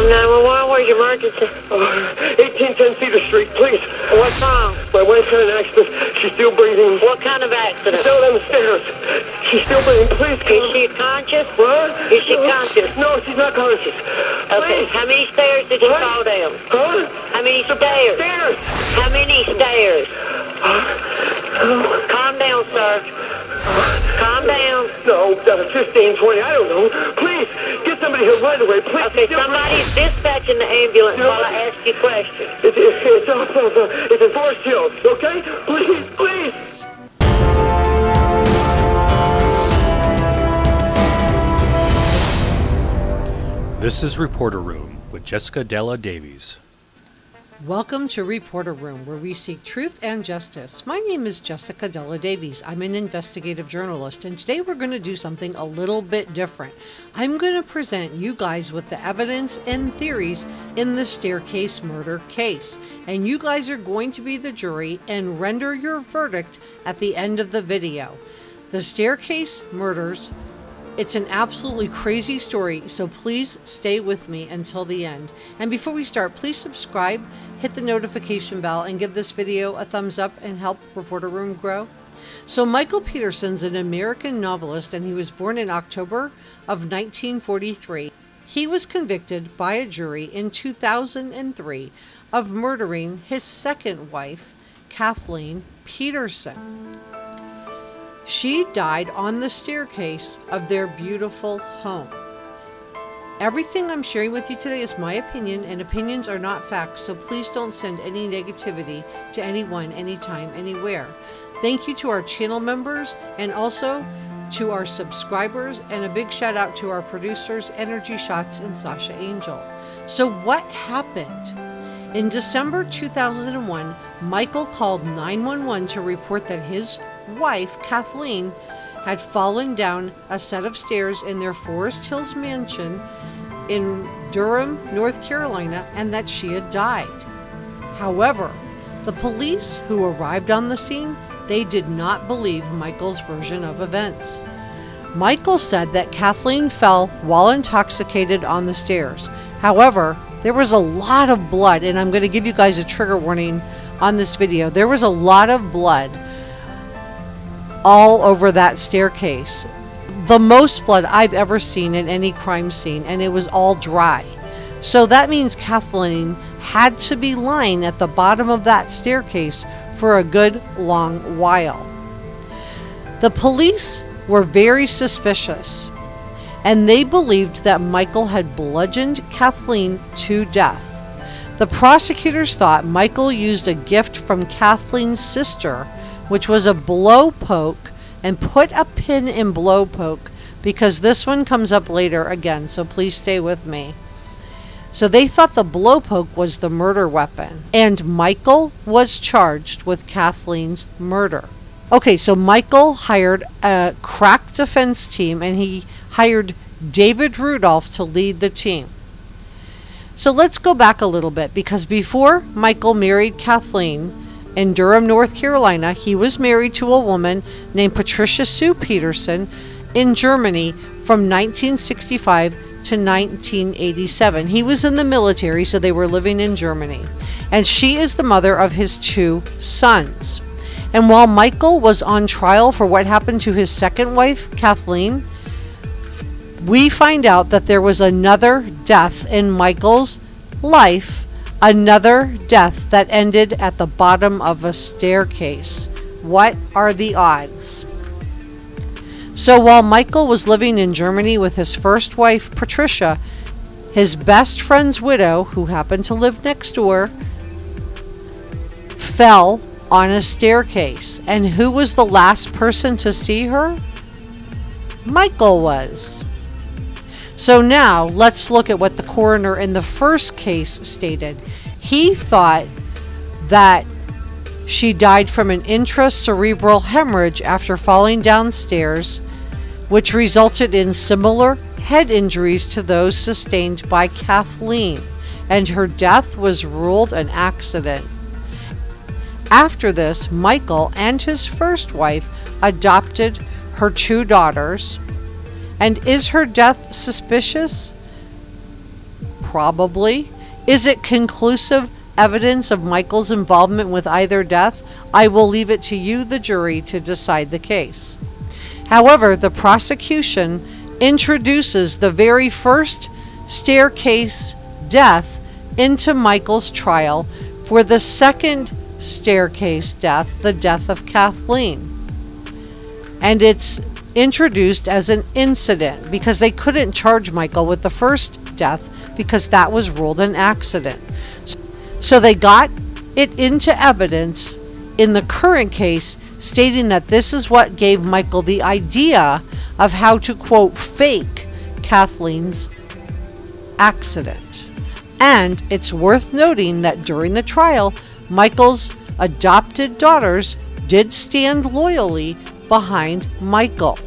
Um, 911, where's your emergency? Uh, 1810 Cedar Street, please. What's wrong? My wife's had an accident. She's still breathing. What kind of accident? Down the stairs. She's still breathing. Please Is she conscious? What? Is she no, conscious? No, she's not conscious. Okay, Please. how many stairs did you What? fall down? Huh? How many stairs? Stairs. How many stairs? Calm down, sir. Calm down. No, uh, 15, 20, I don't know. Please, get somebody here right away. Please. Okay, Still somebody's dispatching the ambulance while I ask you questions. It's, it's, it's off of, uh, it's in Forest Hills, okay? Please, please. This is Reporter Room with Jessica de la Davies. Welcome to Reporter Room, where we seek truth and justice. My name is Jessica de la Davies. I'm an investigative journalist, and today we're going to do something a little bit different. I'm going to present you guys with the evidence and theories in the staircase murder case, and you guys are going to be the jury and render your verdict at the end of the video. The staircase murders it's an absolutely crazy story, so please stay with me until the end. And before we start, please subscribe, hit the notification bell, and give this video a thumbs up and help Reporter Room grow. So, Michael Peterson's an American novelist, and he was born in October of 1943. He was convicted by a jury in 2003 of murdering his second wife, Kathleen Peterson. She died on the staircase of their beautiful home. Everything I'm sharing with you today is my opinion, and opinions are not facts, so please don't send any negativity to anyone, anytime, anywhere. Thank you to our channel members and also to our subscribers, and a big shout out to our producers, Energy Shots and Sasha Angel. So, what happened? In December 2001, Michael called 911 to report that his wife, Kathleen, had fallen down a set of stairs in their Forest Hills mansion in Durham, North Carolina, and that she had died. However, the police who arrived on the scene, they did not believe Michael's version of events. Michael said that Kathleen fell while intoxicated on the stairs. However, there was a lot of blood, and I'm going to give you guys a trigger warning on this video. There was a lot of blood all over that staircase. The most blood I've ever seen in any crime scene, and it was all dry. So that means Kathleen had to be lying at the bottom of that staircase for a good long while. The police were very suspicious, and they believed that Michael had bludgeoned Kathleen to death. The prosecutors thought Michael used a gift from Kathleen's sister which was a blow poke, and put a pin in blow poke because this one comes up later again, so please stay with me. So they thought the blow poke was the murder weapon, and Michael was charged with Kathleen's murder. Okay, so Michael hired a crack defense team and he hired David Rudolph to lead the team. So let's go back a little bit because before Michael married Kathleen, in Durham, North Carolina, he was married to a woman named Patricia Sue Peterson in Germany from 1965 to 1987. He was in the military, so they were living in Germany. And she is the mother of his two sons. And while Michael was on trial for what happened to his second wife, Kathleen, we find out that there was another death in Michael's life Another death that ended at the bottom of a staircase. What are the odds? So while Michael was living in Germany with his first wife, Patricia, his best friend's widow, who happened to live next door, fell on a staircase. And who was the last person to see her? Michael was. So now let's look at what the coroner in the first case stated. He thought that she died from an intracerebral hemorrhage after falling downstairs, which resulted in similar head injuries to those sustained by Kathleen, and her death was ruled an accident. After this, Michael and his first wife adopted her two daughters. And is her death suspicious? Probably. Is it conclusive evidence of Michael's involvement with either death? I will leave it to you, the jury, to decide the case. However, the prosecution introduces the very first staircase death into Michael's trial for the second staircase death, the death of Kathleen. And it's introduced as an incident because they couldn't charge Michael with the first death because that was ruled an accident. So they got it into evidence in the current case, stating that this is what gave Michael the idea of how to quote fake Kathleen's accident. And it's worth noting that during the trial, Michael's adopted daughters did stand loyally behind Michael.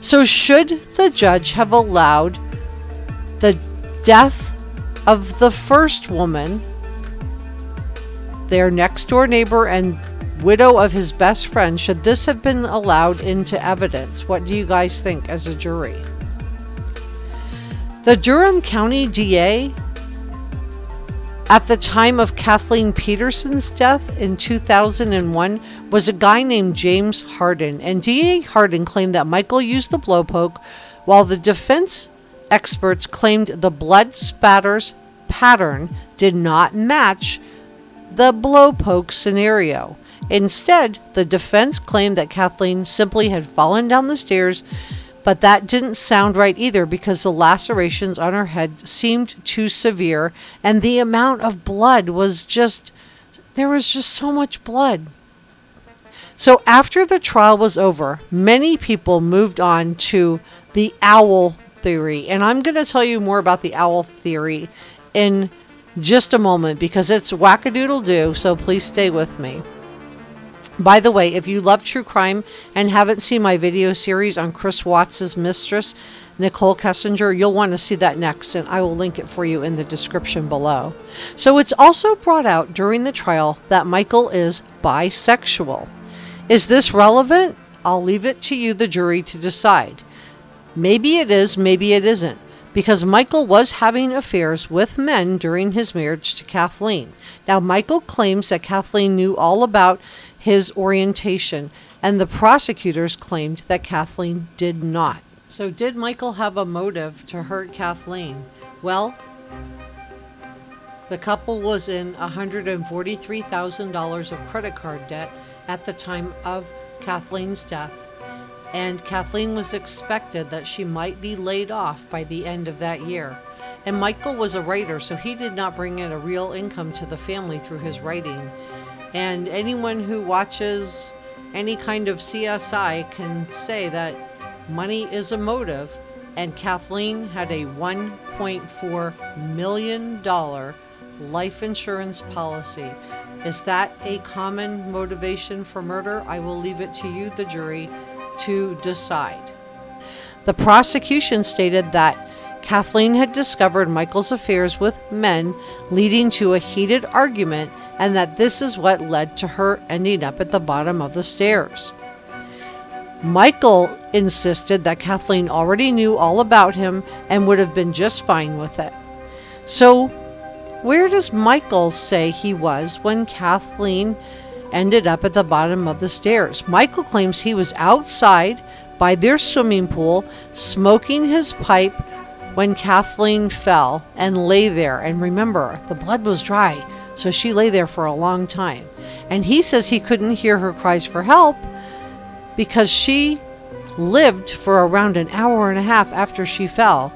So, should the judge have allowed the death of the first woman, their next door neighbor and widow of his best friend, should this have been allowed into evidence? What do you guys think as a jury? The Durham County DA at the time of Kathleen Peterson's death in 2001 was a guy named James Hardin, and DA Hardin claimed that Michael used the blowpoke, while the defense experts claimed the blood spatters pattern did not match the blowpoke scenario. Instead, the defense claimed that Kathleen simply had fallen down the stairs but that didn't sound right either because the lacerations on her head seemed too severe and the amount of blood was just there was just so much blood. So after the trial was over, many people moved on to the owl theory. And I'm going to tell you more about the owl theory in just a moment because it's wackadoodle do, so please stay with me. By the way, if you love true crime and haven't seen my video series on Chris Watts's mistress, Nichol Kessinger, you'll want to see that next, and I will link it for you in the description below. So it's also brought out during the trial that Michael is bisexual. Is this relevant? I'll leave it to you, the jury, to decide. Maybe it is, maybe it isn't, because Michael was having affairs with men during his marriage to Kathleen. Now, Michael claims that Kathleen knew all about his orientation, and the prosecutors claimed that Kathleen did not. So, did Michael have a motive to hurt Kathleen? Well, the couple was in $143,000 of credit card debt at the time of Kathleen's death, and Kathleen was expected that she might be laid off by the end of that year. And Michael was a writer, so he did not bring in a real income to the family through his writing. And anyone who watches any kind of CSI can say that money is a motive. And Kathleen had a $1.4 million life insurance policy. Is that a common motivation for murder? I will leave it to you, the jury, to decide. The prosecution stated that Kathleen had discovered Michael's affairs with men, leading to a heated argument and that this is what led to her ending up at the bottom of the stairs. Michael insisted that Kathleen already knew all about him and would have been just fine with it. So, where does Michael say he was when Kathleen ended up at the bottom of the stairs? Michael claims he was outside by their swimming pool smoking his pipe when Kathleen fell and lay there. And remember, the blood was dry. So she lay there for a long time. And he says he couldn't hear her cries for help because she lived for around an hour and a half after she fell.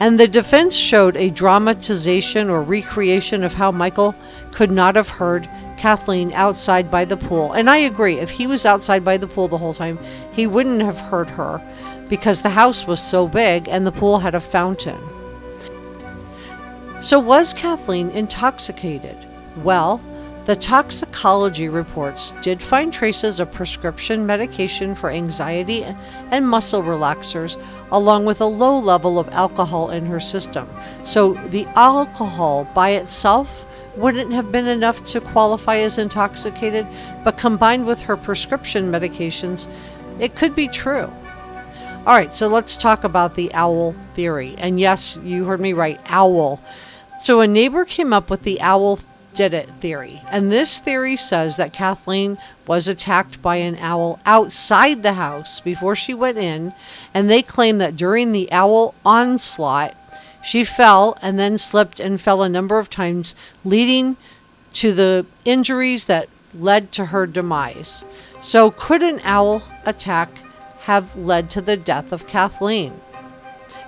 And the defense showed a dramatization or recreation of how Michael could not have heard Kathleen outside by the pool. And I agree, if he was outside by the pool the whole time, he wouldn't have heard her because the house was so big and the pool had a fountain. So, was Kathleen intoxicated? Well, the toxicology reports did find traces of prescription medication for anxiety and muscle relaxers, along with a low level of alcohol in her system. So, the alcohol by itself wouldn't have been enough to qualify as intoxicated, but combined with her prescription medications, it could be true. All right, so let's talk about the owl theory. And yes, you heard me right, owl. So a neighbor came up with the owl did it theory. And this theory says that Kathleen was attacked by an owl outside the house before she went in, and they claim that during the owl onslaught, she fell and then slipped and fell a number of times, leading to the injuries that led to her demise. So, could an owl attack have led to the death of Kathleen?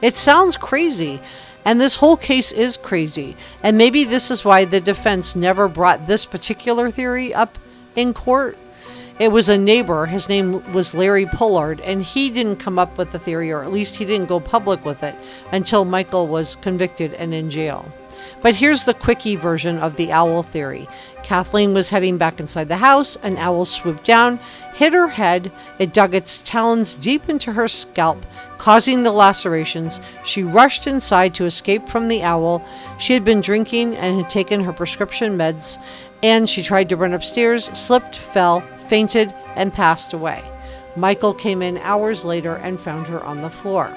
It sounds crazy, and this whole case is crazy. And maybe this is why the defense never brought this particular theory up in court. It was a neighbor, his name was Larry Pollard, and he didn't come up with the theory, or at least he didn't go public with it until Michael was convicted and in jail. But here's the quickie version of the owl theory. Kathleen was heading back inside the house. An owl swooped down, hit her head. It dug its talons deep into her scalp, causing the lacerations. She rushed inside to escape from the owl. She had been drinking and had taken her prescription meds, and she tried to run upstairs, slipped, fell, fainted, and passed away. Michael came in hours later and found her on the floor.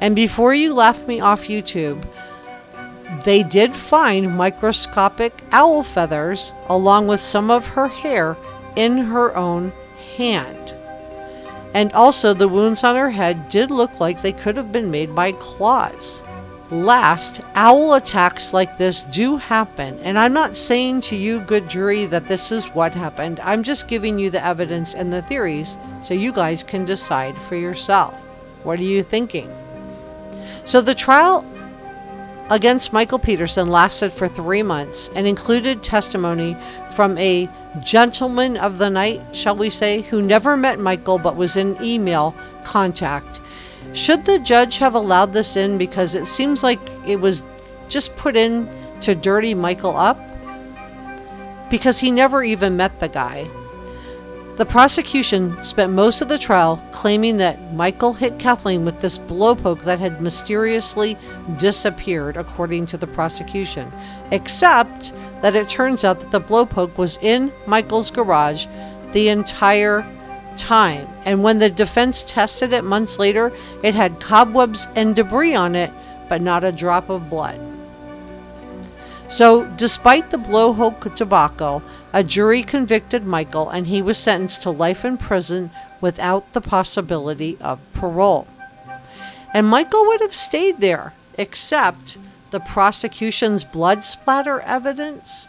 And before you left me off YouTube, they did find microscopic owl feathers along with some of her hair in her own hand. And also, the wounds on her head did look like they could have been made by claws. Last, owl attacks like this do happen, and I'm not saying to you, good jury, that this is what happened. I'm just giving you the evidence and the theories so you guys can decide for yourself. What are you thinking? So, the trial against Michael Peterson lasted for three months and included testimony from a gentleman of the night, shall we say, who never met Michael but was in email contact. Should the judge have allowed this in because it seems like it was just put in to dirty Michael up? Because he never even met the guy. The prosecution spent most of the trial claiming that Michael hit Kathleen with this blowpoke that had mysteriously disappeared, according to the prosecution, except that it turns out that the blowpoke was in Michael's garage the entire time. And when the defense tested it months later, it had cobwebs and debris on it, but not a drop of blood. So, despite the blowpoke debacle, a jury convicted Michael and he was sentenced to life in prison without the possibility of parole. And Michael would have stayed there, except the prosecution's blood splatter evidence,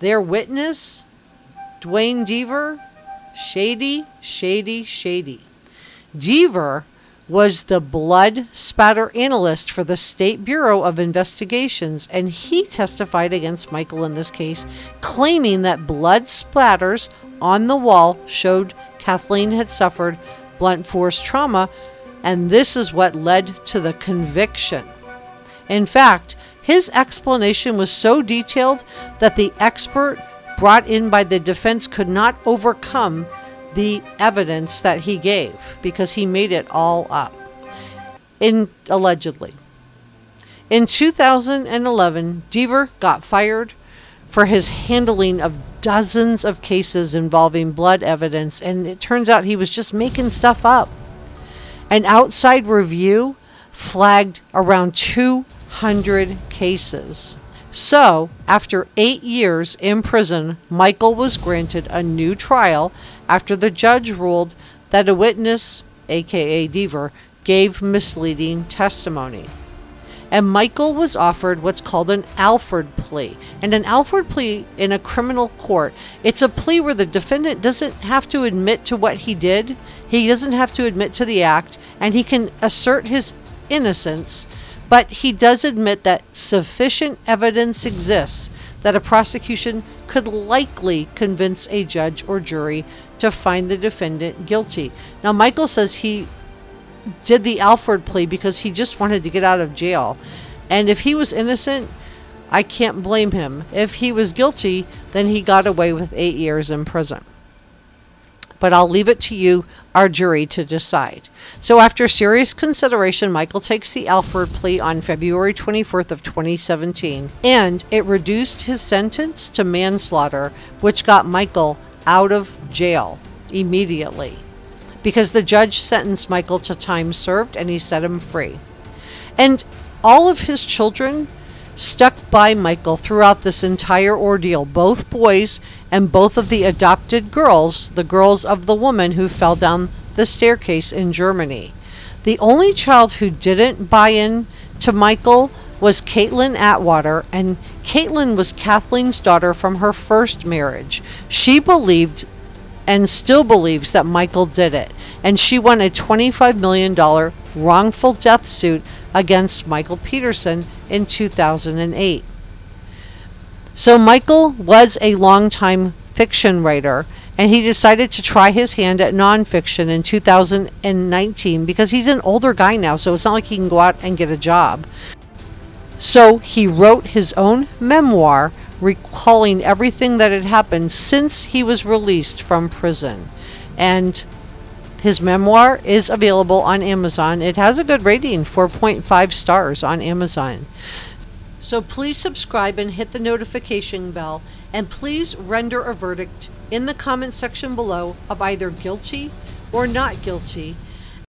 their witness, Duane Deaver, shady, shady, shady. Deaver was the blood spatter analyst for the State Bureau of Investigations, and he testified against Michael in this case, claiming that blood splatters on the wall showed Kathleen had suffered blunt force trauma, and this is what led to the conviction. In fact, his explanation was so detailed that the expert brought in by the defense could not overcome the evidence that he gave because he made it all up. In allegedly. In 2011, Deaver got fired for his handling of dozens of cases involving blood evidence, and it turns out he was just making stuff up. An outside review flagged around 200 cases. So, after eight years in prison, Michael was granted a new trial after the judge ruled that a witness, aka Deaver, gave misleading testimony. And Michael was offered what's called an Alford plea. And an Alford plea in a criminal court, it's a plea where the defendant doesn't have to admit to what he did, he doesn't have to admit to the act, and he can assert his innocence but he does admit that sufficient evidence exists that a prosecution could likely convince a judge or jury to find the defendant guilty. Now, Michael says he did the Alford plea because he just wanted to get out of jail. And if he was innocent, I can't blame him. If he was guilty, then he got away with eight years in prison but I'll leave it to you, our jury, to decide. So after serious consideration, Michael takes the Alford plea on February 24th of 2017, and it reduced his sentence to manslaughter, which got Michael out of jail immediately. because the judge sentenced Michael to time served and he set him free. And all of his children stuck by Michael throughout this entire ordeal, both boys and both of the adopted girls, the girls of the woman who fell down the staircase in Germany. The only child who didn't buy in to Michael was Caitlin Atwater, and Caitlin was Kathleen's daughter from her first marriage. She believed and still believes that Michael did it, and she won a $25 million wrongful death suit against Michael Peterson in 2008. So Michael was a longtime fiction writer and he decided to try his hand at nonfiction in 2019 because he's an older guy now, so it's not like he can go out and get a job. So he wrote his own memoir recalling everything that had happened since he was released from prison. And his memoir is available on Amazon. It has a good rating, 4.5 stars on Amazon. So please subscribe and hit the notification bell, and please render a verdict in the comment section below of either guilty or not guilty